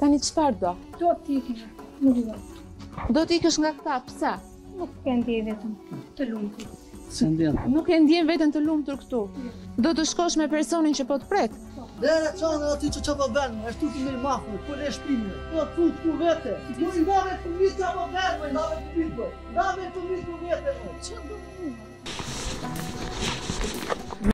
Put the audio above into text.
Tani çfarë do? Do të ikësh. Nuk do. Do të ikësh nga këta, pse? Nuk e ndjej vetëm të lumtur. Se ndjen. Nuk e ndjen veten të lumtur këtu. Do të shkosh me personin që po të pret. Dhe e qanë dhe aty që që po bërë, e shtu të mirë mafë, po le po të fut ku vete, Do i mame të mirë që po të mirë po vete, që do të